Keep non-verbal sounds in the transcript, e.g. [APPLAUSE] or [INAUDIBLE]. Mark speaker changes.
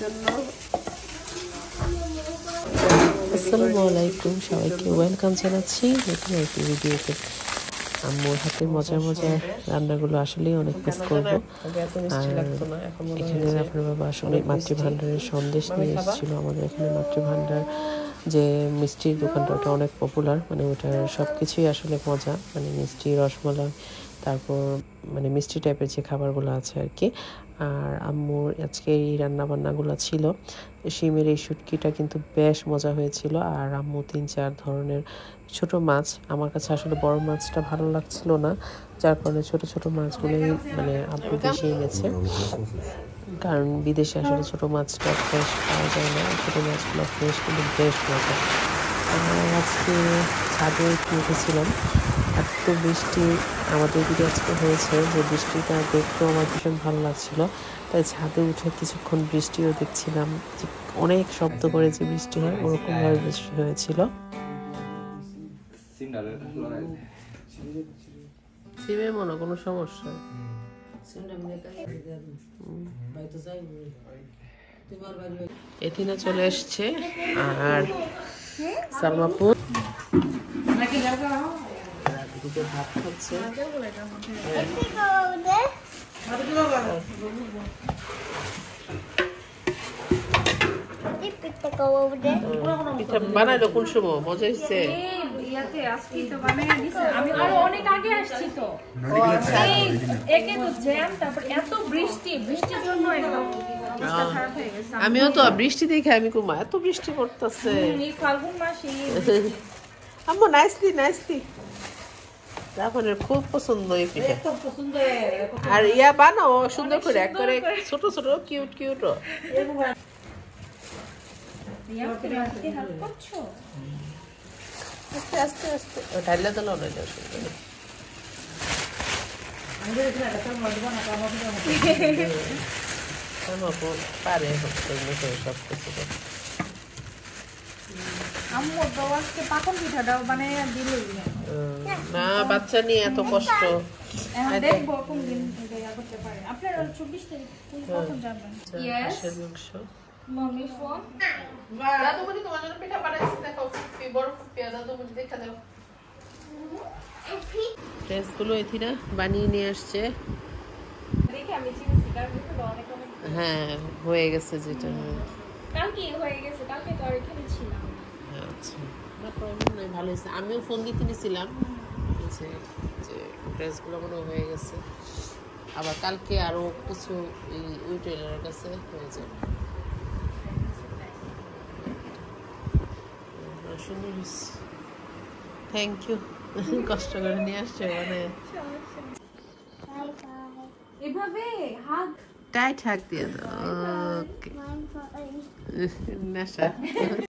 Speaker 1: জন্য
Speaker 2: আসসালামু আলাইকুম সবাইকে। ওয়েলকাম জানাচ্ছি নতুন একটি ভিডিওতে। আম্মুর হাতে মজার মজার রান্নাগুলো আসলেই অনেক মিস করব।
Speaker 1: এখন
Speaker 2: এখানে আপনার বাবা আসলে মাতৃভাণ্ডারের সন্দেশ নিয়ে এসেছিল। আমাদের এখানে মাতৃভাণ্ডার যে মিষ্টির দোকানটা ওটা অনেক পপুলার মানে ওটার সব কিছুই আসলে মজা মানে মিষ্টি রসমালাই তারপর মানে মিষ্টি টাইপের যে খাবারগুলো আছে আর কি আর আম্মুর আজকে এই রান্নাবান্নাগুলো ছিল। শিমের এই শুটকিটা কিন্তু বেশ মজা হয়েছিল। আর আম্মু তিন চার ধরনের ছোট মাছ। আমার কাছে আসলে বড় মাছটা ভালো লাগছিল না। যার কারণে ছোট ছোট মাছগুলোই মানে আব্বু বেশি এনেছে কারণ বিদেশে আসলে ছোট মাছটা ফ্রেশ পাওয়া যায় না। ছোট মাছগুলো ফ্রেশ কিন্তু বেশ মজা। আজকে ছাদে উঠেছিলাম? এত বৃষ্টি আমাদের দিকে আজকে হয়েছে। যে বৃষ্টিটা দেখতেও আমার ভীষণ ভালো লাগছিল। তাই ছাদে উঠে কিছুক্ষণ বৃষ্টিও দেখছিলাম। যে অনেক শব্দ করে যে বৃষ্টি হয় ওরকমভাবে বৃষ্টি হয়েছিল। সিমে মনে কোনো সমস্যা? এথিনা চলে এসছে আর সালমাপুর দিকে ভাত খাচ্ছে। পিঠা বানাইলো কোন মজা হয়েছে
Speaker 3: ইয়াতে আজকেই তো বানাই দিছে আমি আরও অনেক আগে আসছি তো। এই একে তো জ্যাম তারপর এত বৃষ্টি বৃষ্টির জন্য একদম অবস্থা খারাপ গেছে।
Speaker 2: আমিও তো বৃষ্টি দেখে আমি কুমা এত বৃষ্টি পড়তেছে।
Speaker 3: এই ফাল্গুন মাসে
Speaker 2: আম্মু নাইসলি নাইসলি রাখনের খুব পছন্দ এই পিঠা আর ইয়া বানাও সুন্দর করে একবারে ছোট ছোট কিউট কিউট আস্তে আস্তে আস্তে ঢাইলে তো নয় এটা সুন্দর সালমাপুর পারে সব কিছু। করতে।
Speaker 3: আম্মু তো আজকে পাকন পিঠাটাও বানাই দিলই
Speaker 2: না। বাচ্চা নিয়ে এত কষ্ট। দেখা দাও ড্রেসগুলো এথিনা বানিয়ে নিয়ে আসছে। হ্যাঁ হয়ে গেছে যেটা।
Speaker 3: কালকে হয়ে গেছে কালকে তো আর এখানে ছিলাম
Speaker 2: আচ্ছা। না প্রবলেম নাই ভালো হয়েছে। আমিও ফোন দিতে নিয়েছিলাম যে যে ড্রেসগুলো মনে হয়ে গেছে। আবার কালকে আরও কিছু এই ওই টেলারের কাছে হয়ে যাবে। আহ, সুন্দর হয়েছে থ্যাংক ইউ কষ্ট করে নিয়ে আসছে মানে।
Speaker 3: এভাবে হাত
Speaker 2: টাইট হাক দিয়ে দাও। ওকে [LAUGHS] নেশা।